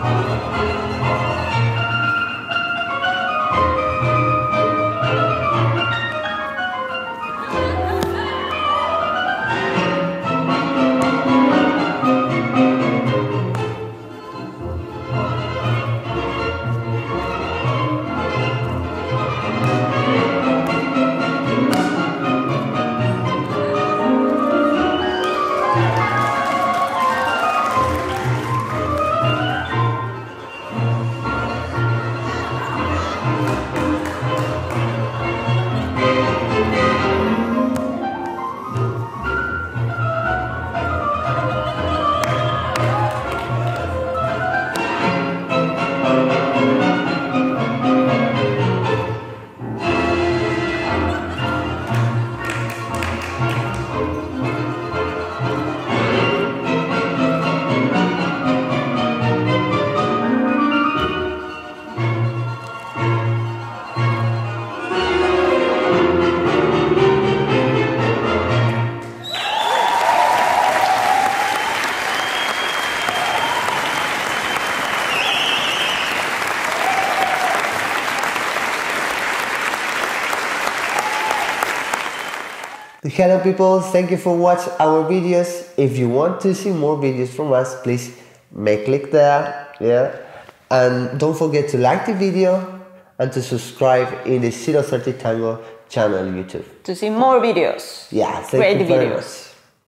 Música Hello people, thank you for watching our videos. If you want to see more videos from us, please make click there, yeah. And don't forget to like the video and to subscribe in the 030 Tango channel YouTube. To see more videos. Yeah, thank Great you videos. much.